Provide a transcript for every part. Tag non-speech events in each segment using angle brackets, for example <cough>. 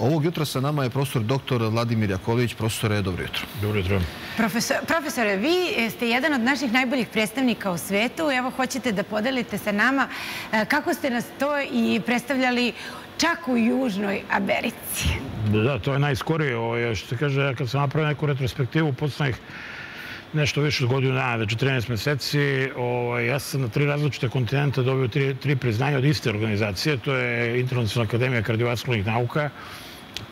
Ovog jutra sa nama je profesor dr. Vladimir Jaković. Profesore, dobro jutro. Dobro jutro. Profesor, profesore, vi ste jedan od naših najboljih predstavnika u svetu. Evo, hoćete da podelite sa nama e, kako ste nas to i predstavljali čak u Južnoj Americi. Da, to je najskorije. Ovo, što se kaže, kad sam napravio neku retrospektivu poslednjih nešto više od godinu dana, već 14 meseci. Ovaj, ja sam na tri različite kontinenta dobio tri, tri priznanja od iste organizacije. To je Internacionalna akademija kardiovaskularnih nauka,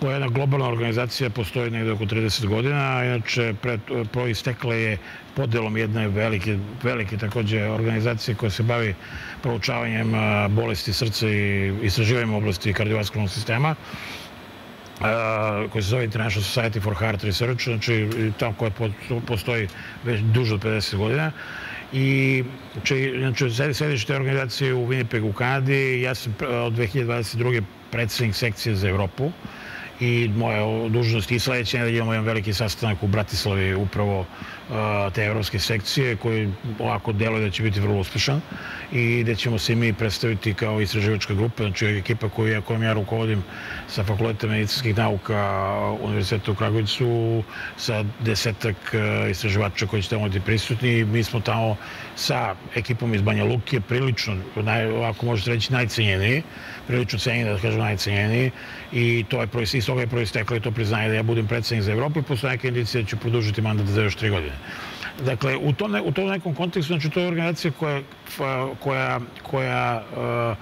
jedna globalna organizacija, postoji negde oko 30 godina, inače proistekla je podelom jedne velike, velike takođe organizacije koja se bavi proučavanjem bolesti srca i istraživanjem oblasti kardiovaskularnog sistema koji se zove International Society for Heart Research, znači tamo koja postoji već duže od 50 godina. I znači, sedište organizacije u Winnipegu u Kanadi. Ja sam od 2022. predsednik sekcije za Evropu i moja dužnost i sledeće nedelje imamo jedan veliki sastanak u Bratislavi upravo te evropske sekcije koji ovako deluje da će biti vrlo uspešan i gde ćemo se mi predstaviti kao istraživačka grupa, znači ekipa koju kojom ja rukovodim sa Fakulteta medicinskih nauka Univerziteta u Kragovicu sa desetak istraživača koji će tamo biti prisutni. Mi smo tamo sa ekipom iz Banja Luke prilično, naj, ovako možete reći, najcenjeniji, prilično cenjeni, da kažem najcenjeniji i to je, iz toga je proisteklo i to priznanje da ja budem predsednik za Evropu i posle neke indicije da ću produžiti mandat za još tri godine. Dakle, u tom, ne, u tom nekom kontekstu, znači to je organizacija koja, koja, koja uh,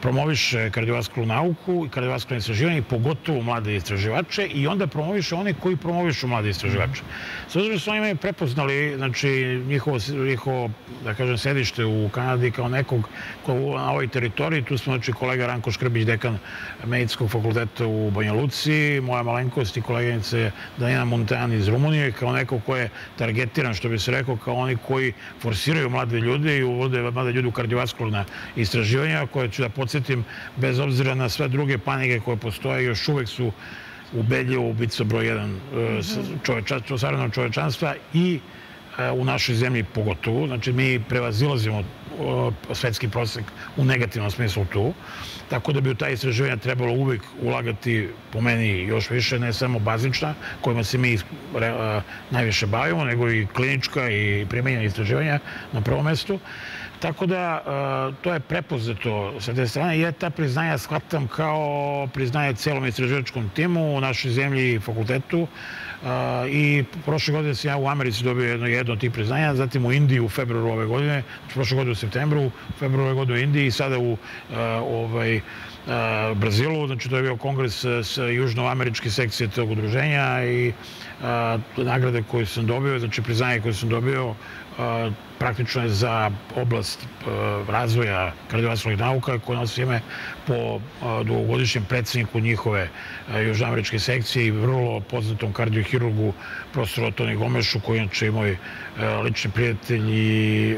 promoviše kardiovaskularnu nauku i kardiovaskularne istraživanje i pogotovo mlade istraživače i onda promoviše one koji promovišu mlade istraživače. S obzirom su oni prepoznali znači, njihovo, njihovo, da kažem, sedište u Kanadi kao nekog ko na ovoj teritoriji. Tu smo znači, kolega Ranko Škrbić, dekan medicinskog fakulteta u Banja Luci, moja malenkost i koleginice Danina Montan iz Rumunije, kao neko ko je targetiran, što bi se rekao, kao oni koji forsiraju mlade ljude i uvode mlade ljude u kardiovaskularna istraživanja, koje ću da podsjetim, bez obzira na sve druge panike koje postoje, još uvek su ubedljivo ubica broj jedan čovečanstva, savremenog čovečanstva i u našoj zemlji pogotovo. Znači, mi prevazilazimo svetski prosek u negativnom smislu tu. Tako da bi u taj istraživanja trebalo uvek ulagati, po meni, još više, ne samo bazična, kojima se mi najviše bavimo, nego i klinička i primenjena istraživanja na prvom mestu. Tako da, to je prepoznato sa te strane. Ja ta priznanja shvatam kao priznanje celom istraživačkom timu u našoj zemlji i fakultetu. I prošle godine sam ja u Americi dobio jedno, od tih priznanja, zatim u Indiji u februaru ove godine, prošle godine u septembru, u februaru ove godine u Indiji i sada u ovaj, Brazilu, znači to je bio kongres s južnoameričke sekcije tog udruženja i nagrade koje sam dobio, znači priznanje koje sam dobio praktično je za oblast razvoja kardiovaskularnih nauka koja nosi ime po dugogodišnjem predsedniku njihove južnoameričke sekcije i vrlo poznatom kardiohirurgu profesoru Toni Gomešu koji je moj lični prijatelj i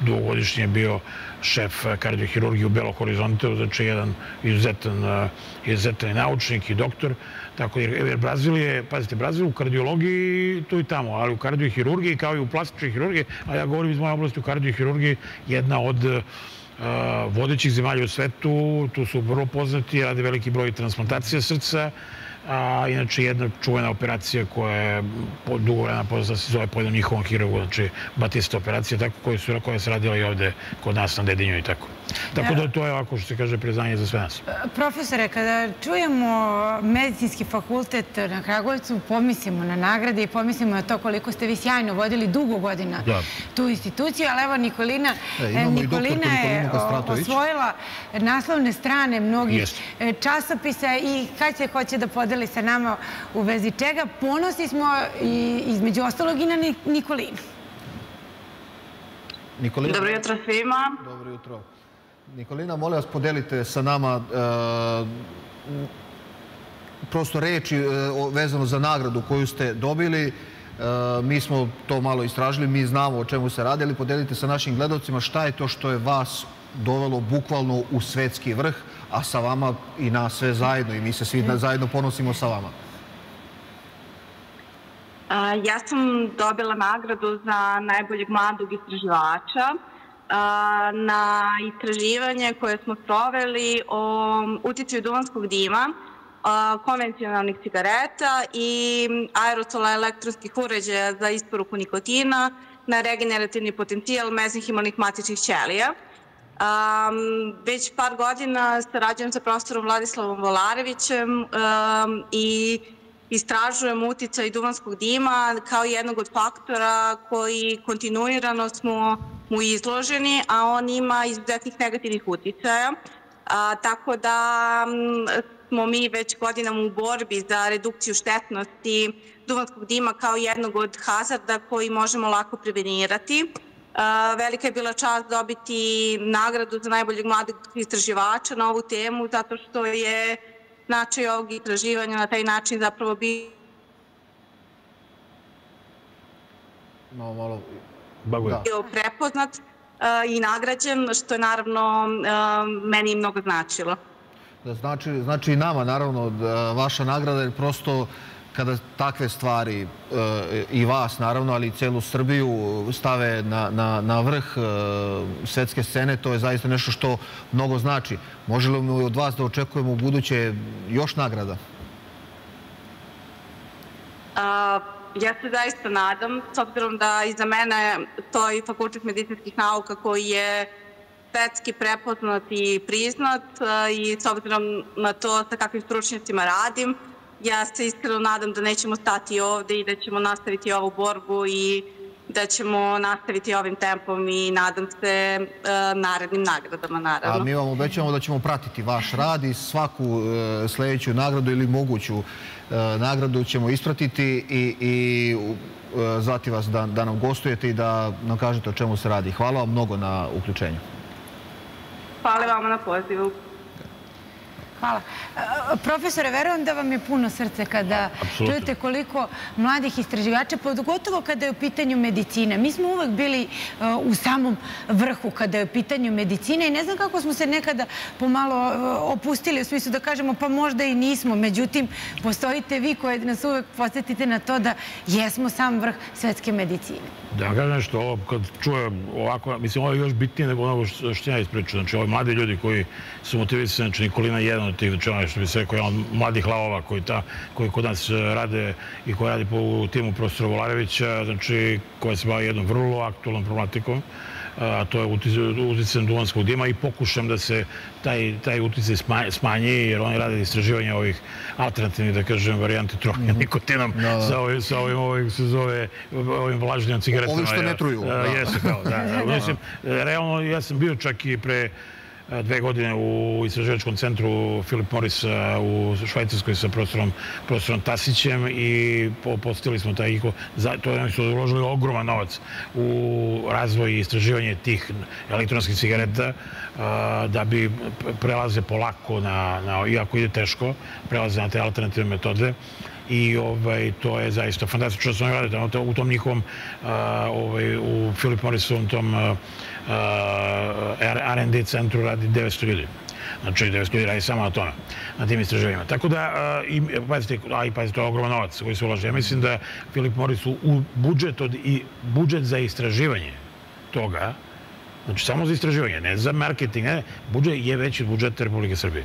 dugogodišnji je bio šef kardiohirurgije u Belo Horizonte, znači jedan izuzetan, izuzetan naučnik i doktor. Tako jer, jer Brazil je, pazite, Brazil u kardiologiji tu i tamo, ali u kardiohirurgiji kao i u plastičnoj hirurgiji, a ja govorim iz moje oblasti u kardiohirurgiji, jedna od uh, vodećih zemalja u svetu, tu su vrlo poznati, rade veliki broj transplantacija srca, a inače jedna čuvena operacija koja je dugo vremena poznata se zove po jednom njihovom hirurgu, znači Batista operacija, tako koja, su, koja se radila i ovde kod nas na Dedinju i tako. Tako da to je ovako što se kaže priznanje za sve nas. Profesore, kada čujemo medicinski fakultet na Kragujevcu, pomislimo na nagrade i pomislimo na to koliko ste vi sjajno vodili dugo godina da. tu instituciju, ali evo Nikolina, e, Nikolina je osvojila naslovne strane mnogih časopisa i kad se hoće da podeli sa nama u vezi čega, ponosni smo i između ostalog i na Nikolinu. Nikolina. Dobro jutro svima. Dobro jutro. Nikolina, molim vas podelite sa nama e, prosto reči e, vezano za nagradu koju ste dobili. E, mi smo to malo istražili, mi znamo o čemu se radi, ali podelite sa našim gledalcima šta je to što je vas dovelo bukvalno u svetski vrh, a sa vama i nas sve zajedno i mi se svi zajedno ponosimo sa vama. Ja sam dobila nagradu za najboljeg mladog istraživača na istraživanje koje smo sproveli o uticaju duvanskog dima konvencionalnih cigareta i aerosola elektronskih uređaja za isporuku nikotina na regenerativni potencijal mezenhimalnih matičnih ćelija. Um, već par godina sarađujem sa profesorom Vladislavom Volarevićem um, i istražujem uticaj duvanskog dima kao jednog od faktora koji kontinuirano smo mu izloženi, a on ima izuzetnih negativnih uticaja. A, tako da smo mi već godinama u borbi za redukciju štetnosti duvanskog dima kao jednog od hazarda koji možemo lako prevenirati. Velika je bila čast dobiti nagradu za najboljeg mladog istraživača na ovu temu, zato što je značaj ovog istraživanja na taj način zapravo bio malo, malo... Da. bio prepoznat i nagrađen, što je naravno meni mnogo značilo. Da, znači, znači i nama, naravno, da vaša nagrada je prosto kada takve stvari e, i vas naravno, ali i celu Srbiju stave na, na, na vrh e, svetske scene, to je zaista nešto što mnogo znači. Može li od vas da očekujemo u buduće još nagrada? A, ja se zaista nadam, s obzirom da iza mene stoji Fakultet medicinskih nauka koji je svetski prepoznat i priznat i s obzirom na to sa kakvim stručnjacima radim, ja se iskreno nadam da nećemo stati ovde i da ćemo nastaviti ovu borbu i da ćemo nastaviti ovim tempom i nadam se narednim nagradama, naravno. A mi vam obećamo da ćemo pratiti vaš rad i svaku e, sledeću nagradu ili moguću e, nagradu ćemo ispratiti i, i e, zvati vas da, da nam gostujete i da nam kažete o čemu se radi. Hvala vam mnogo na uključenju. Hvala vama na pozivu. Hvala. E, profesore, verujem da vam je puno srce kada čujete koliko mladih istraživača, pogotovo kada je u pitanju medicine. Mi smo uvek bili e, u samom vrhu kada je u pitanju medicine i ne znam kako smo se nekada pomalo e, opustili u smislu da kažemo pa možda i nismo. Međutim, postojite vi koji nas uvek posjetite na to da jesmo sam vrh svetske medicine. Da kažem ovo kad čujem ovako, mislim ovo je još bitnije nego ono što ja ispričam. Znači, ovi mladi ljudi koji su motivisani, znači Nikolina je jedan od tih, znači što bi se rekao, jedan od mladih lavova koji, ta, koji kod nas rade i koji radi po timu profesora Volarevića, znači koja se bavi jednom vrlo aktualnom problematikom a to je uticaj duvanskog dima i pokušam da se taj, taj uticaj smanji, jer oni rade istraživanje ovih alternativnih, da kažem, varijante trovanja mhm. nikotinom da, da. sa ovim, sa ovim, ovim, se zove, ovim vlažnjom cigaretama. Ovim što ne truju. Jesu, kao, da. <laughs> Mislim, realno, ja sam bio čak i pre dve godine u istraživačkom centru Filip Morris u Švajcarskoj sa profesorom, profesorom Tasićem i postili smo taj iko, to oni su uložili ogroman novac u razvoj i istraživanje tih elektronskih cigareta da bi prelaze polako na, na, iako ide teško, prelaze na te alternativne metode i ovaj, to je zaista fantastično što smo radili u tom njihovom ovaj, u Philip Morrisovom tom R&D centru radi 900 ljudi. Znači, 900 ljudi radi samo na tome, na tim istraživanjima. Tako da, i, pazite, a i pazite, to je ogroman novac koji se ulaže. Ja mislim da Filip Morris u budžet, od, i budžet za istraživanje toga, znači samo za istraživanje, ne za marketing, ne, budžet je veći od budžeta Republike Srbije.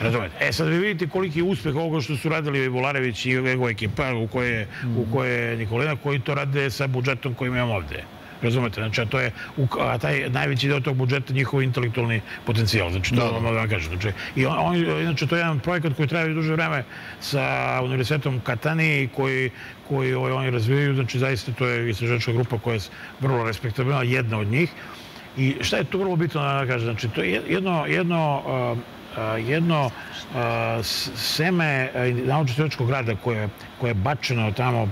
Razumete? E sad vi vidite koliki je uspeh ovoga što su radili Volarević i njegova ekipa u koje, u koje je Nikolina, koji to rade sa budžetom koji imamo ovde. Razumete? Znači, a to je, a taj najveći deo tog budžeta njihov intelektualni potencijal. Znači, to vam da vam kažem. Znači, i on, on, inače, to je jedan projekat koji traje duže vreme sa Univerzitetom Katani koji, koji ovaj, oni razvijaju. Znači, zaista to je istraživačka grupa koja je vrlo respektabilna, jedna od njih. I šta je tu vrlo bitno da kažem? Znači, to je jedno, jedno jedno seme naučno-istraživačkog rada koje, koje je bačeno tamo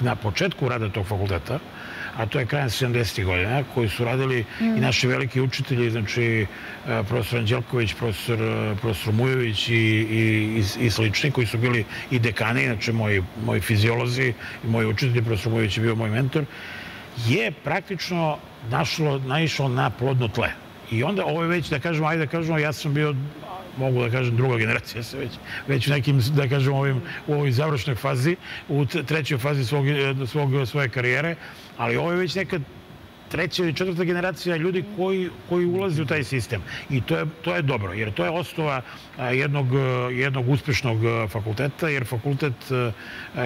na početku rada tog fakulteta, a to je krajem 70. godina, koji su radili i mm. naši veliki učitelji, znači profesor Anđelković, profesor, profesor Mujović i, i, i, slični, koji su bili i dekani, znači moji, moji fiziolozi i moji učitelji, profesor Mujović je bio moj mentor, je praktično našlo, naišlo na plodno tle. I onda ovo je već, da kažemo, ajde da kažemo, ja sam bio mogu da kažem druga generacija se već, već nekim, da kažem, ovim, u ovoj završnoj fazi, u trećoj fazi svog, svog, svoje karijere, ali ovo je već neka treća ili četvrta generacija ljudi koji, koji ulazi u taj sistem. I to je, to je dobro, jer to je osnova jednog, jednog uspešnog fakulteta, jer fakultet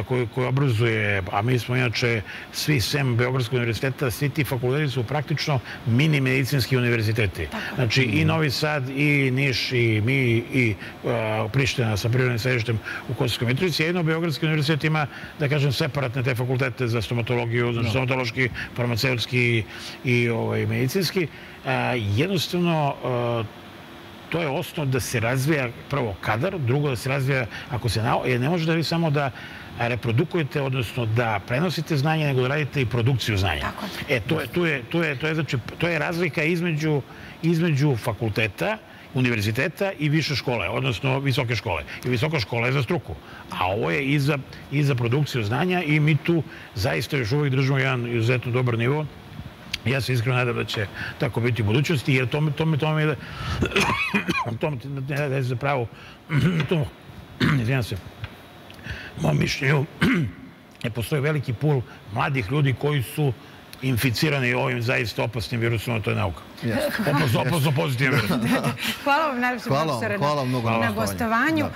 koji, koji obrazuje, a mi smo inače svi sem Beogradskog univerziteta, svi ti fakulteti su praktično mini medicinski univerziteti. Znači i Novi Sad, i Niš, i mi, i Priština sa prirodnim središtem u Kosovskoj Mitrovici. Jedno Beogradski univerzitet ima, da kažem, separatne te fakultete za stomatologiju, znači stomatološki, farmaceutski i ovaj, medicinski. Jednostavno, to je osnov da se razvija prvo kadar, drugo da se razvija, ako se na, ne može da vi samo da reprodukujete, odnosno da prenosite znanje, nego da radite i produkciju znanja. Tako. E, to je, to je, to je, to je, znači, to je razlika između, između fakulteta, univerziteta i više škole, odnosno visoke škole. I visoka škola je za struku. A ovo je i za, i za produkciju znanja i mi tu zaista još uvijek držimo jedan izuzetno dobar nivo. Ja se iskreno nadam da će tako biti u budućnosti, jer to, to, to, <coughs> to mi je to mi ne da je za pravo <clears throat> to, <clears throat> izvinjam se, mojom mišljenju je postoji veliki pul mladih ljudi koji su inficirani ovim zaista opasnim virusom, a to je nauka. Opasno, opasno pozitivno virus. <laughs> hvala vam najviše, profesore, hvala mnogo na gostovanju.